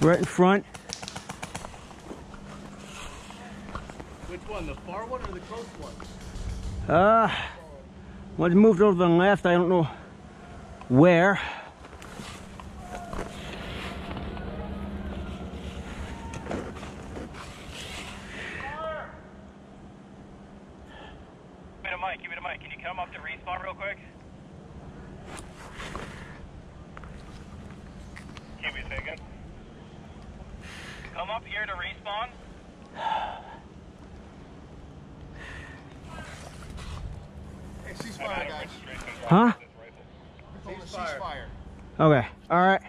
Right in front. Which one, the far one or the close one? Uh, one's moved over to the left. I don't know where. Give me the mic, give me the mic. Can you come up to respawn real quick? Come up here to respawn. Hey, ceasefire, guys. Huh? Ceasefire. Okay. All right.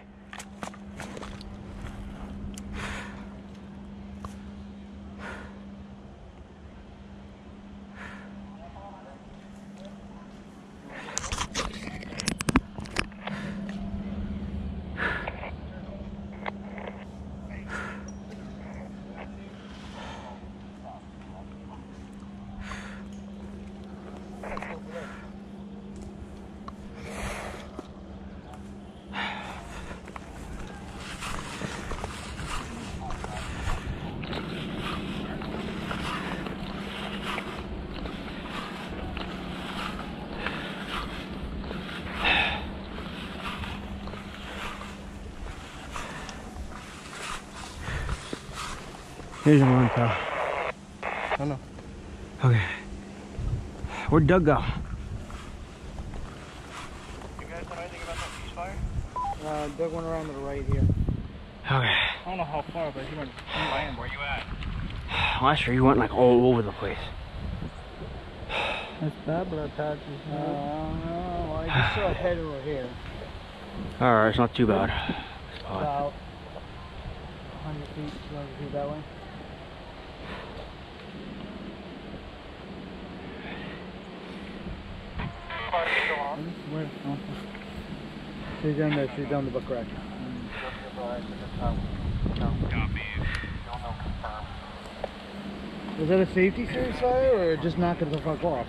Here's your one, pal. Oh, no. Okay. Where'd Doug go? You guys know anything about that ceasefire? Uh, Doug went around to the right here. Okay. I don't know how far, but he went Ryan, where you at? Last year you went like all over the place. That's bad, but our patches. Uh, I don't know. I just saw a head over here. All right, it's not too bad. Spot. About 100 feet, 200 feet that way. Where? Oh. She's down there. She's down the book rack. Was that a safety fire or just knocking the fuck off?